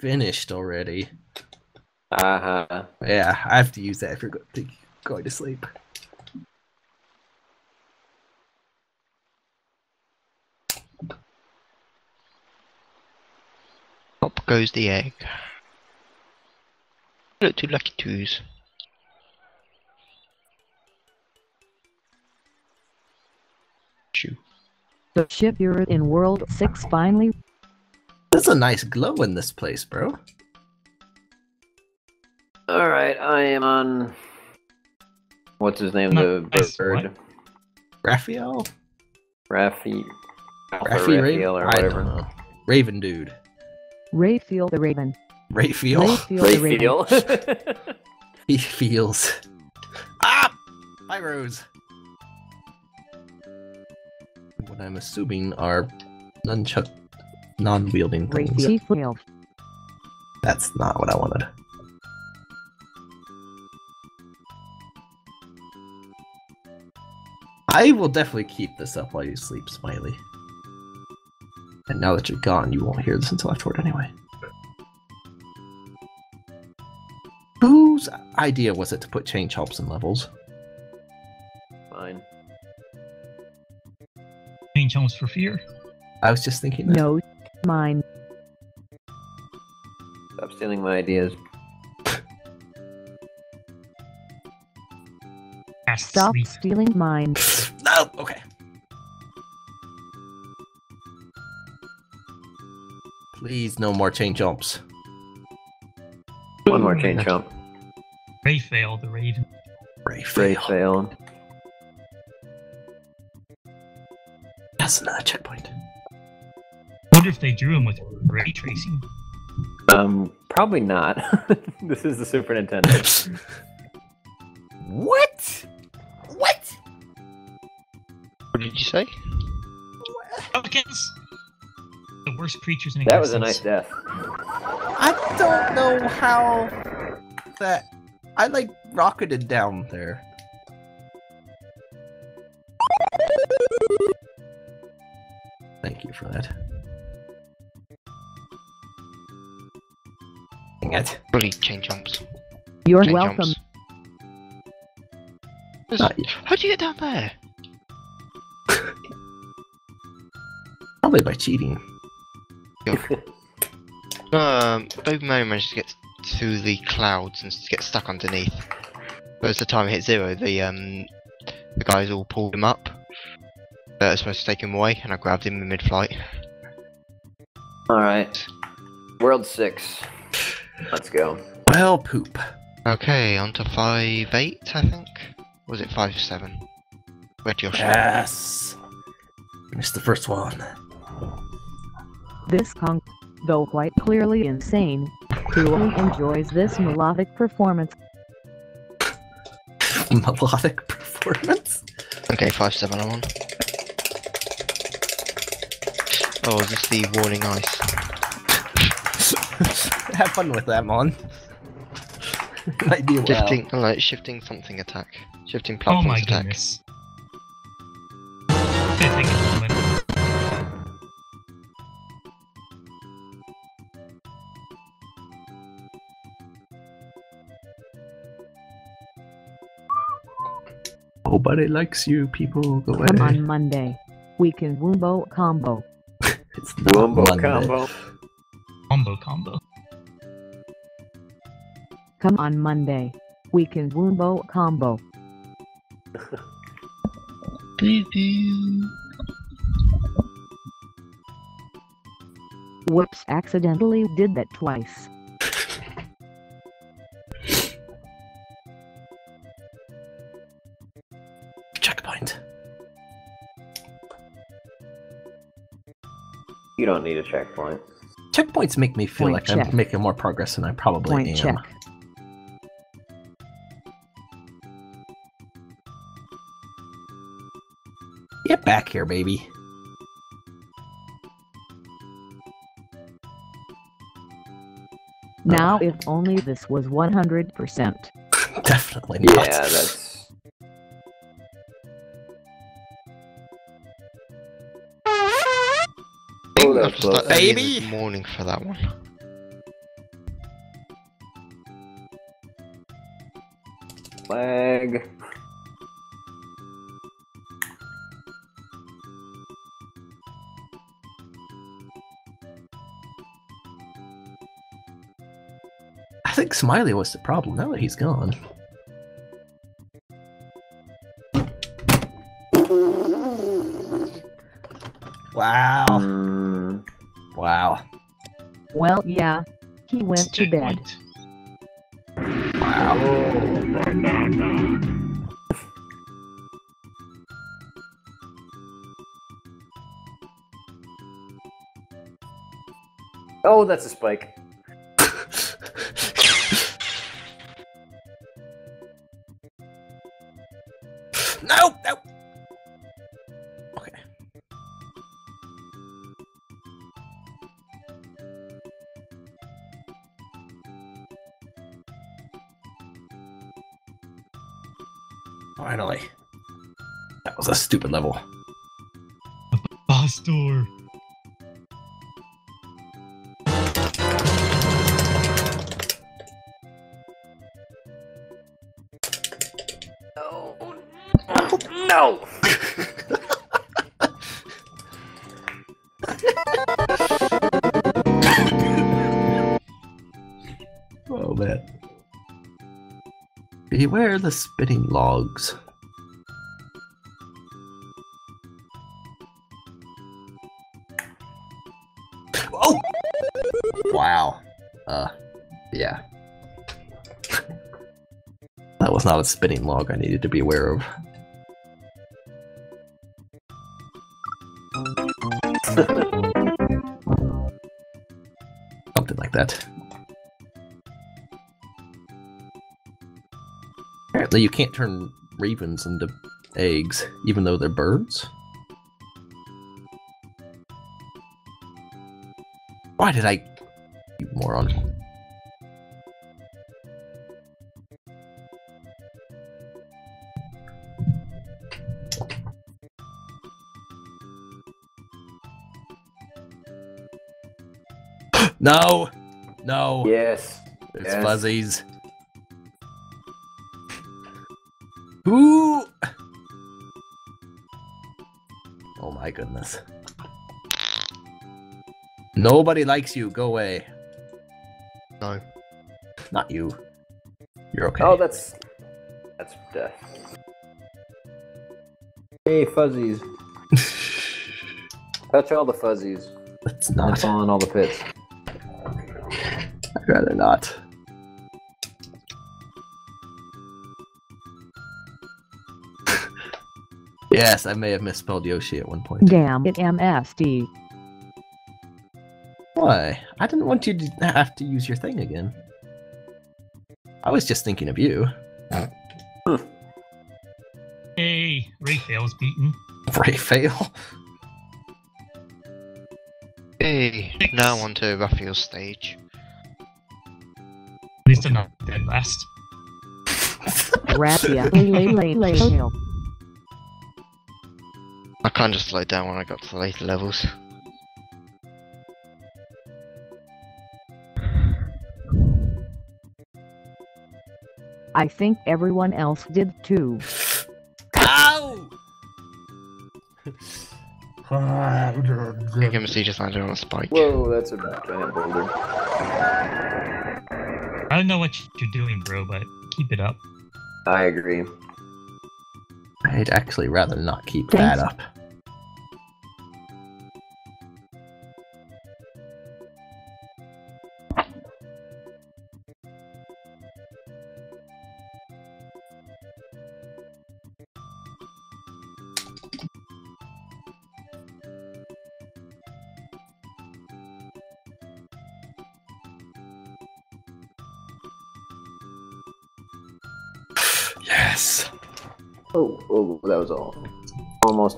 finished already. Uh-huh. Yeah, I have to use that if you're going to sleep. Up goes the egg. Look, two lucky twos. Shoo. The ship you're in World 6 finally There's a nice glow in this place, bro. All right, I am on. What's his name? No, The nice bird. Raphael? Raffi. Alpha Raphi Raphael or I don't whatever. know. Raven dude. Raphael the Raven. Raphael. Raphael the Raphael. he feels. Ah! Pyros! What I'm assuming are nunchuck non wielding things. That's not what I wanted. I will definitely keep this up while you sleep, Smiley. And now that you're gone, you won't hear this until afterward anyway. Whose idea was it to put chain chomps in levels? Mine. Chain chomps for fear. I was just thinking that. No, mine. Stop stealing my ideas. Stop sleep. stealing mine. No! Okay. Please, no more chain jumps. One more chain jump. Ray failed the Raven. Ray failed. That's another checkpoint. Wonder if they drew him with ray tracing. Um, probably not. this is the Super Nintendo. what? What? What did you say? Pelicans! The worst creatures in existence. That was a nice death. I don't know how that. I like rocketed down there. Dang chain jumps. You're Chain welcome. jumps. Not. How'd you get down there? Probably by cheating. Um, Baby Mario managed to get to the clouds and get stuck underneath. But as the time hit zero, the um, the guys all pulled him up. They were supposed to take him away, and I grabbed him in mid-flight. Alright. World 6. Let's go. Well, poop. Okay, on to five eight, I think. Was it five seven? Where'd your? Yes. Missed the first one. This conch, though quite clearly insane, truly enjoys this melodic performance. Melodic performance. Okay, five seven. I'm on. Oh, is this the warning ice? Have fun with that, Mon. Might be a while. Shifting, oh, like shifting something attack. Shifting Oh platforms my attack. goodness. It's gonna take a moment. Nobody likes you, people. Go away. Come on Monday. Weekend Wombo combo. It's not Wombo Monday. combo. Combo combo. Come on Monday. Weekend Wombo combo. Whoops, accidentally did that twice. Checkpoint. You don't need a checkpoint. Checkpoints make me feel Point like check. I'm making more progress than I probably Point am. check. back here, baby. Now, if only this was 100%. Definitely not. Yeah, that's... Oh, that's baby! Morning for that one. Lag. Smiley was the problem. Now that he's gone. Wow. Mm, Wow. Well, yeah. He went to bed. Checkpoint. Wow. Oh, that's a spike. No, no. Okay. Finally. That was a stupid level. Boss door. Beware the spinning logs. Oh! Wow. Uh, yeah. that was not a spinning log I needed to be aware of. Something like that. Apparently, you can't turn ravens into eggs, even though they're birds. Why did I. You moron. no! No! Yes. It's yes. fuzzies. Ooh! Oh my goodness. Nobody likes you. Go away. No. Not you. You're okay. Oh, that's that's death. Hey, fuzzies. Touch all the fuzzies. That's Not not. fall in all the pits. I'd rather not. Yes, I may have misspelled Yoshi at one point. Damn it, MSD. Why? I didn't want you to have to use your thing again. I was just thinking of you. Hey, Ray fails beaten. Ray fail. Hey, now on to Raphael's stage. At least I'm not dead last. Rapia. I can't just slow down when I got to the later levels. I think everyone else did too. Ow! You can see just landed on a spike. Whoa, that's a giant boulder. I don't know what you're doing, bro, but keep it up. I agree. I'd actually rather not keep Thanks. that up.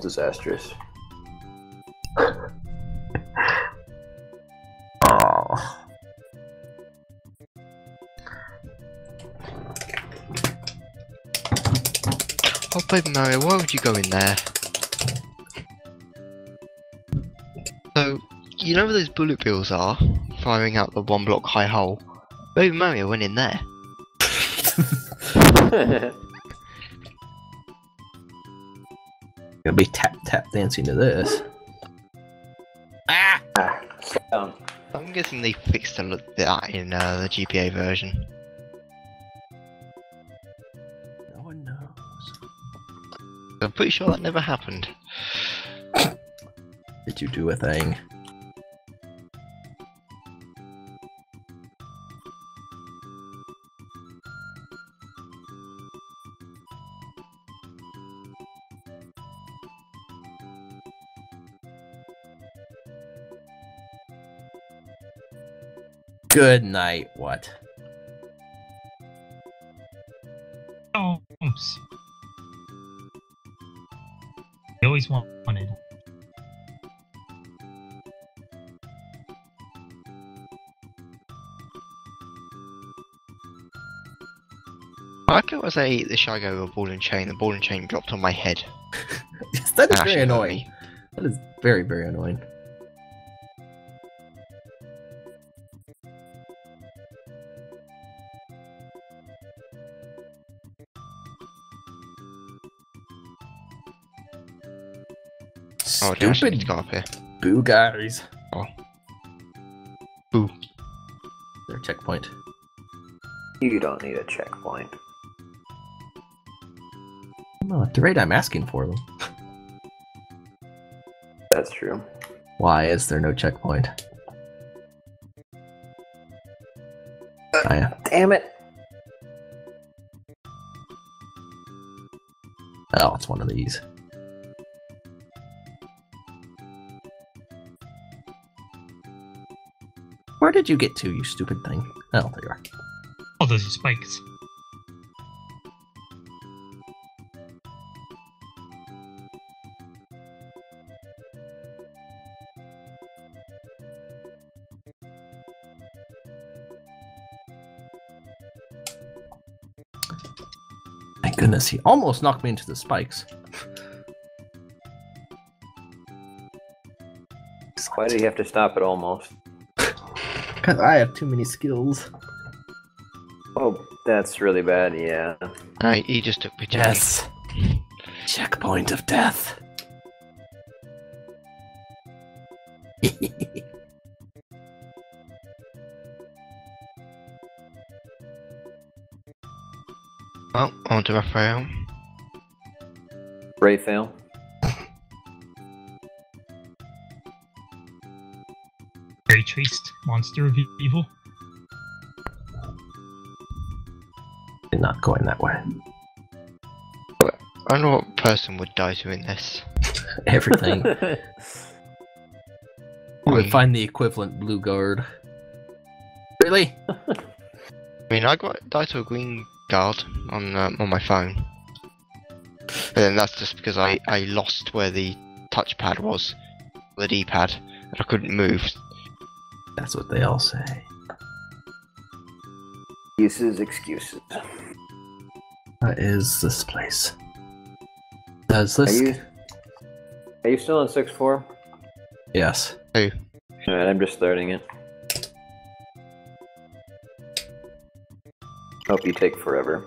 Disastrous. Oh. Oh, baby Mario, why would you go in there? So, you know where those bullet bills are? Firing out the one block high hole? Baby Mario went in there. Gonna be tap tap dancing to this. Ah! um, I'm guessing they fixed a lot that in uh, the GBA version. No one knows. I'm pretty sure that never happened. Did you do a thing? Good night, what? Oops. I always wanted. I like it was I ate the shy guy with a ball and chain. The ball and chain dropped on my head. yes, that is Actually very annoying. me. That is very, very annoying. Stupid to go up here? boo guys. Oh. Boo. Their checkpoint. you don't need a checkpoint. Oh, at the rate I'm asking for them. That's true. Why is there no checkpoint? Uh, oh, yeah. Damn it! Oh, it's one of these. Did you get to, you stupid thing? Oh, there you are. Oh, those are spikes. My goodness, he almost knocked me into the spikes. Why do you have to stop at almost? Because I have too many skills. Oh, that's really bad, yeah. Uh, he just took picture. Yes. Checkpoint of death. Well, on to Raphael. Ray traced monster of evil. You're Not going that way. I don't know what person would die to in this. Everything. We would find the equivalent blue guard. Really? I mean, I got died to a green guard on um, on my phone, but then that's just because I I lost where the touchpad was, the D-pad, and I couldn't move. That's what they all say. Excuses, excuses. What is this place? Does Are this? you Are you still on six four? Yes. Hey. Alright, I'm just starting it. Hope you take forever.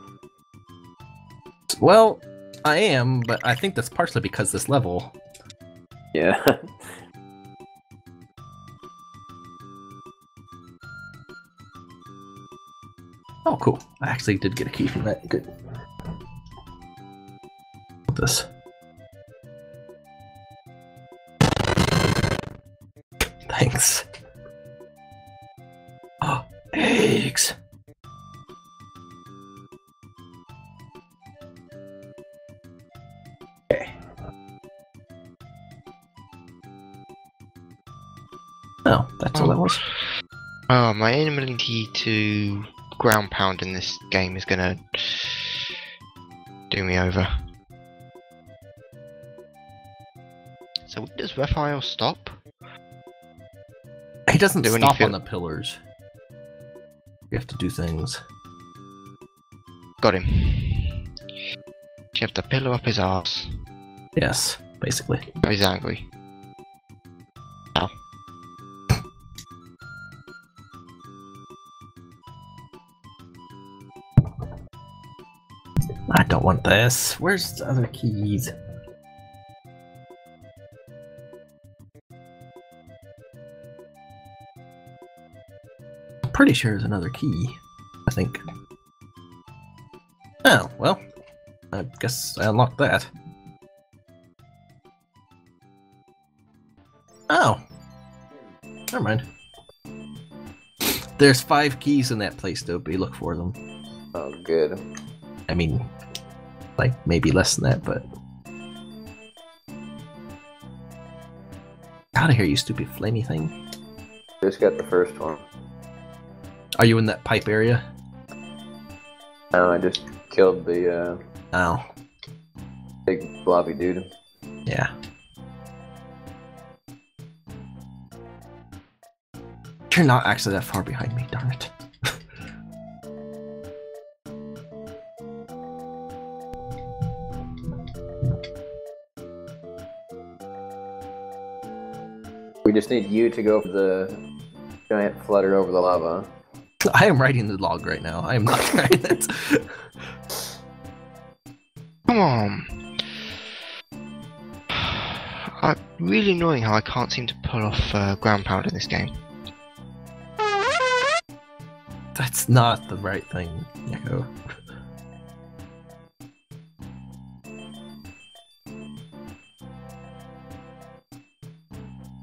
Well, I am, but I think that's partially because this level. Yeah. cool. I actually did get a key from that. Good. This. Thanks. Oh, eggs. Okay. Oh, that's all that was. Oh, my inability to ground pound in this game is gonna do me over. So does Raphael stop? He doesn't Do stop on the pillars. You have to do things. Got him. You have to pillow up his ass. Yes, basically. He's angry. Want this. Where's the other keys? Pretty sure there's another key. I think. Oh, well. I guess I unlocked that. Oh. Never mind. There's five keys in that place, Dopey. Look for them. Oh, good. I mean, like maybe less than that, but. Out of here, you stupid flamey thing. Just got the first one. Are you in that pipe area? No, I just killed the uh, Oh, big blobby dude. yeah. You're not actually that far behind me, darn it. Just need you to go for the giant flutter over the lava. I am writing the log right now. I am not trying that. Come on. Uh, really annoying how I can't seem to pull off uh, ground pound in this game. That's not the right thing, Neko.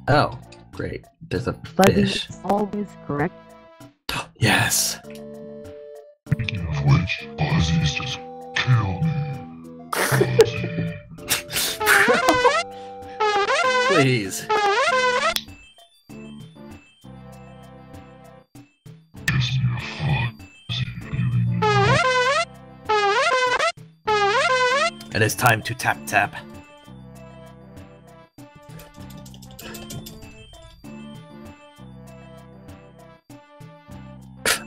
Oh, great. There's a Fuzzy fish. is always correct. Yes. Speaking of which, just kill me. Please. Kiss me a fuzzy feeling. It is time to tap tap.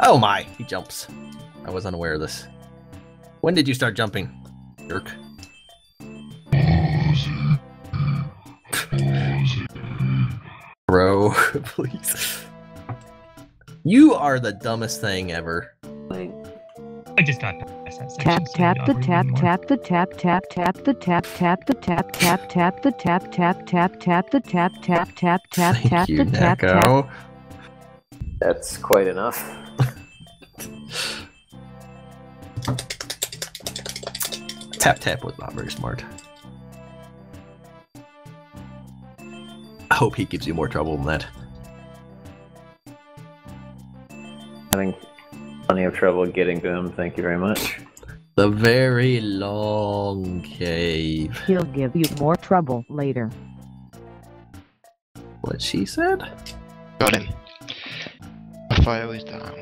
Oh my, he jumps. I was unaware of this. When did you start jumping? Jerk. Ozzy. Ozzy. Bro, please. You are the dumbest thing ever. I just got past that Tap section. so tap the tap tap the tap tap tap the tap tap the tap tap tap the tap tap tap tap the tap tap tap tap tap the tap tap. Neko. That's quite enough. Tap tap was not very smart. I hope he gives you more trouble than that. Having plenty of trouble getting to him. Thank you very much. The very long cave. He'll give you more trouble later. What she said? Got him. My fire is down.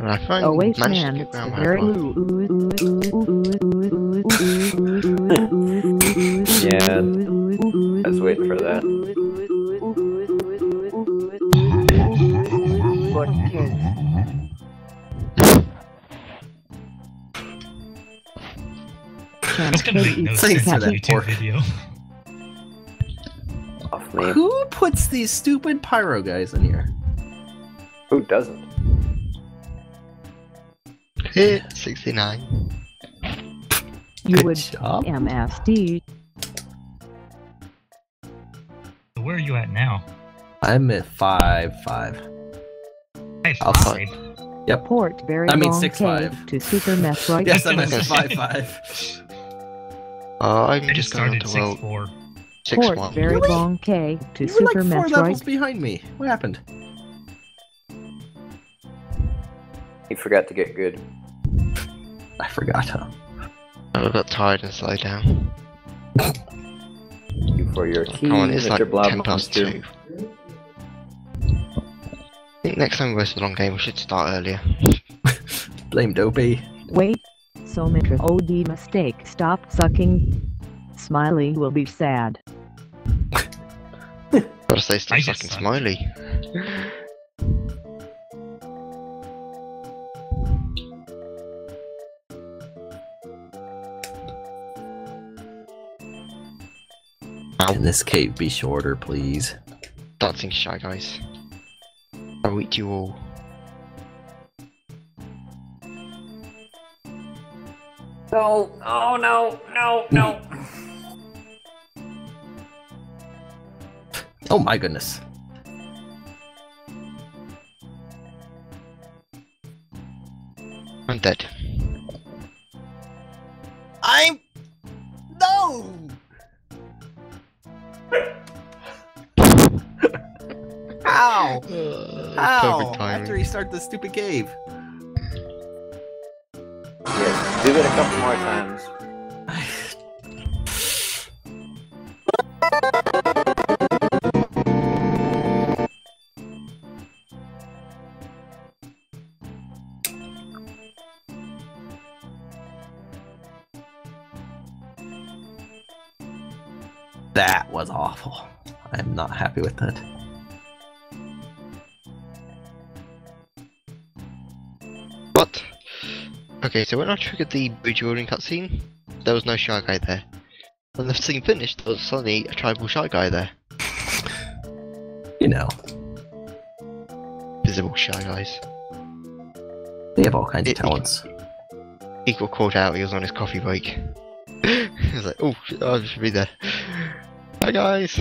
And I finally Always managed to get Yeah. I was waiting for that. Gonna make no sense that YouTube video. Who puts these stupid pyro guys in here? Who doesn't? Hit 69. You Good would job. MSD. So where are you at now? I'm at five five. I have I'll five. Port very I mean long six K five. to Super Metroid. Yes, I'm at five five. Uh, I'm I just just going started to six world four. 6 Port 1. very Really? long K to You were like Super four levels Metroid. behind me. What happened? He forgot to get good. I forgot. Huh? I got tired and slowed down. You for your team, Come on, it's Mr. like Blob 10 past 2. I think next time we go to the long game, we should start earlier. Blame Dopey. Wait, so Mitra OD mistake. Stop sucking. Smiley will be sad. Gotta say, stop I sucking sucked. Smiley. Can this cave be shorter, please? Dancing shy guys. I'll eat you all. No! Oh no! No! No! Oh my goodness. I'm dead. How? How? After he started the stupid cave. yes, do it a couple more times. That was awful. I'm not happy with that. Okay, so when I triggered the bridge rolling cutscene, there was no shy guy there. When the scene finished, there was suddenly a tribal shy guy there. You know, Visible shy guys. they have all kinds of It- it- talents. He got caught out, he was on his coffee break. he was like, oh, I should be there. Hi guys!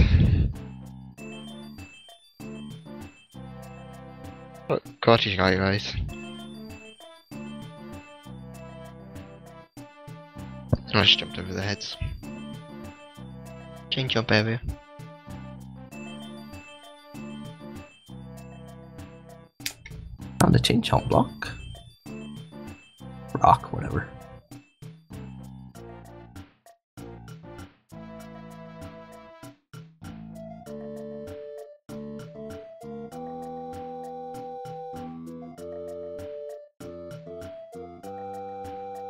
What? Karate shy guys. And I just jumped over their heads. Chain jump area. Found a chain chomp block. Rock, whatever.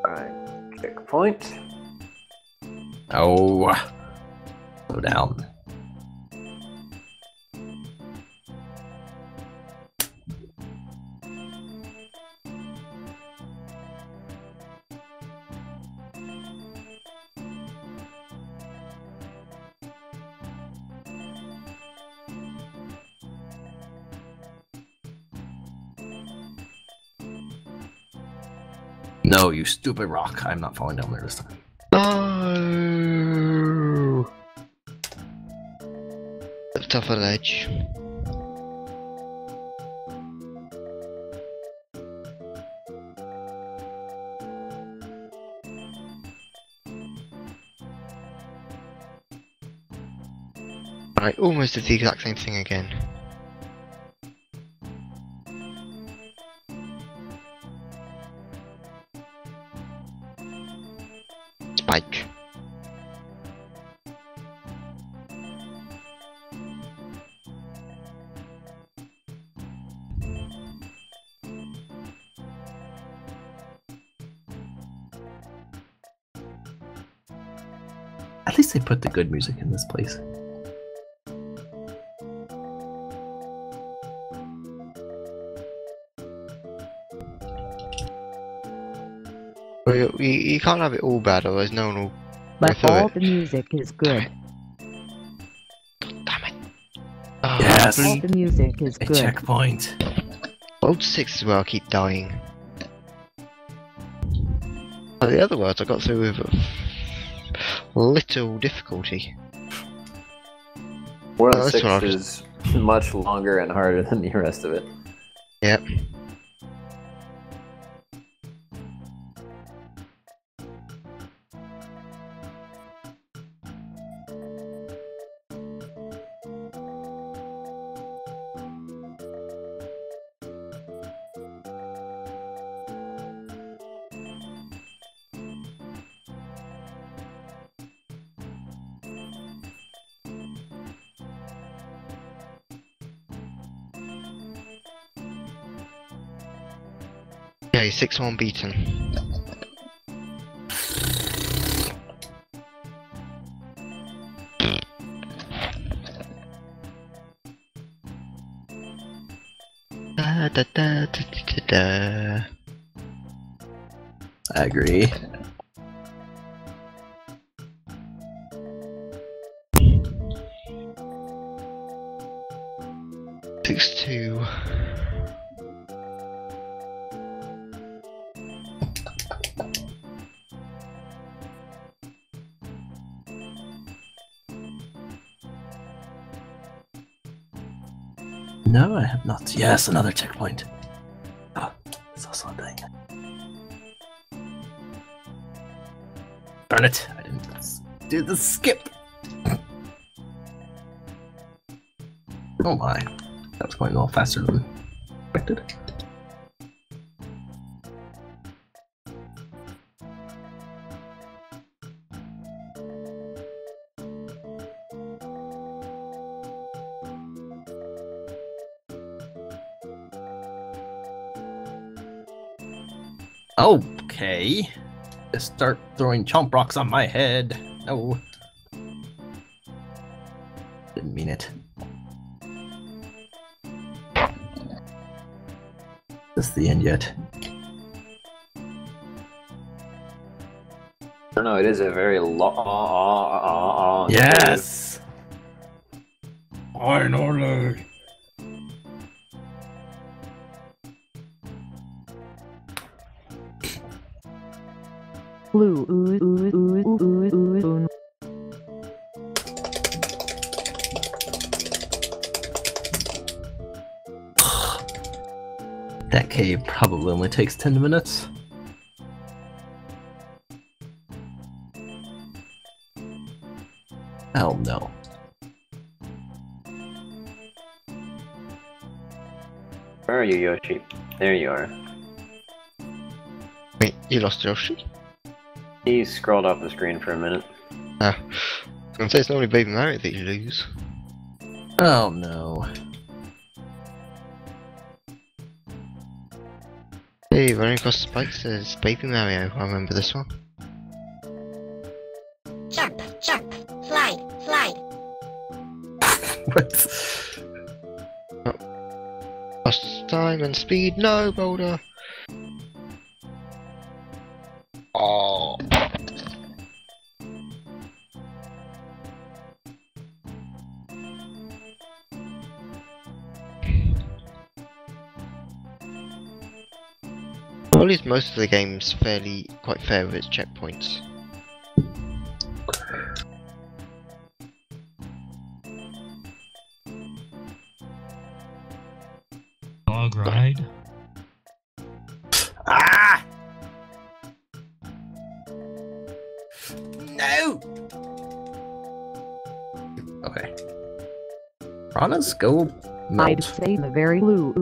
Alright, checkpoint. No, you stupid rock. I'm not falling down there this time. No! A ledge. I almost did the exact same thing again. At least they put the good music in this place. Well, you, you, you can't have it all bad, otherwise no one will. But all it. the music is good. God damn it! Oh, Yes. All the music is A good. checkpoint. Old six is where I keep dying. But the other words I got through with little difficulty. World Oh, this 6 one I'll is much longer and harder than the rest of it. Yep. Yeah, he's six one beaten. Da, da, da, da, da, da, da. I agree. No, I have not. Yes, another checkpoint. Ah, it's also a thing. Darn it! I didn't do the skip. Oh my, that was going a little faster than expected. Just start throwing chomp rocks on my head. No. Didn't mean it. Is This the end yet? I don't know. It is a very long. Yes. Finally. Blue ooh ooh ooh ooh ooh ooh. That cave probably only takes 10 minutes. Hell no. Where are you, Yoshi? There you are. Wait, you lost Yoshi? He scrolled off the screen for a minute. Ah. I was gonna say it's normally Baby Mario that you lose. Oh no. Hey, running across the spikes is Baby Mario. I remember this one. Jump, jump, slide, slide. What? Lost time and speed, no boulder. Most of the game's fairly quite fair with its checkpoints. Dog ride. Ah! No! Okay. Piranhas go I'd say the very ooh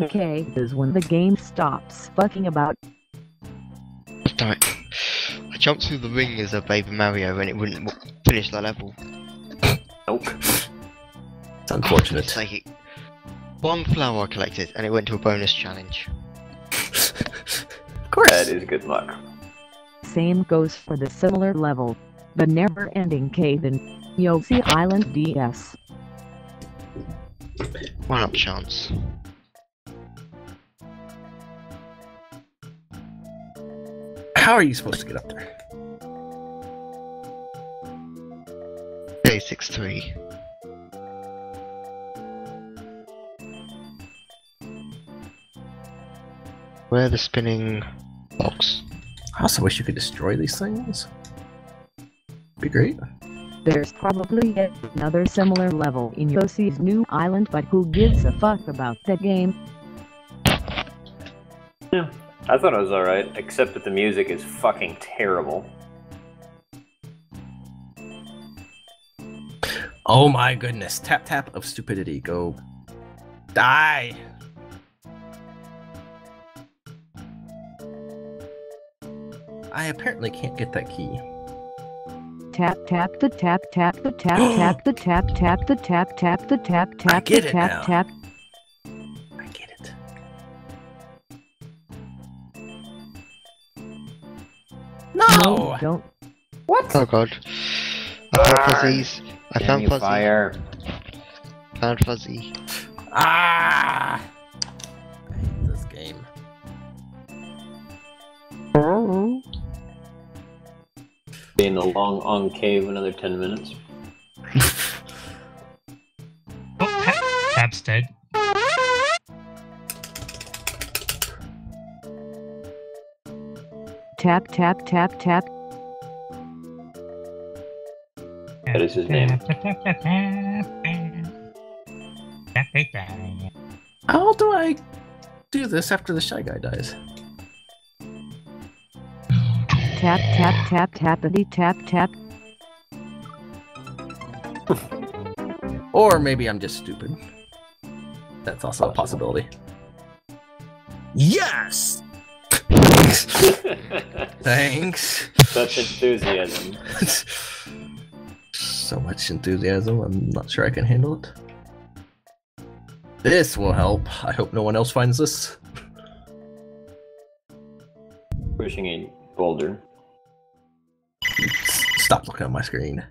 okay is when the game stops fucking about. Damn it. I jumped through the ring as a Baby Mario and it wouldn't finish the level. Nope. It's unfortunate. It's like one flower I collected and it went to a bonus challenge. of course. That is good luck. Same goes for the similar level, the never-ending cave in Yoshi Island DS. Why not chance? How are you supposed to get up there? Day 6-3. Where are the spinning blocks? I also wish you could destroy these things. Be great. There's probably yet another similar level in Yoshi's new island, but who gives a fuck about that game? Yeah, I thought it was alright, except that the music is fucking terrible. Oh my goodness. Tap tap of stupidity. Go. Die! I apparently can't get that key. Tap tap the tap tap the tap tap the tap tap the tap tap the tap tap the it tap now. tap. I get it. No! don't. What? Oh god. I found fuzzies. I found you, fuzzy. fire. Found fuzzy. Ah! Be in the long on cave another 10 minutes. Oh, Tap, dead. Tap tap tap tap. That is his name. How do I do this after the shy guy dies? Tap tap tap tappity tap tap. Or maybe I'm just stupid. That's also a possibility. Yes! Thanks. Such enthusiasm. so much enthusiasm, I'm not sure I can handle it. This will help. I hope no one else finds this. Pushing a boulder. Stop looking at my screen.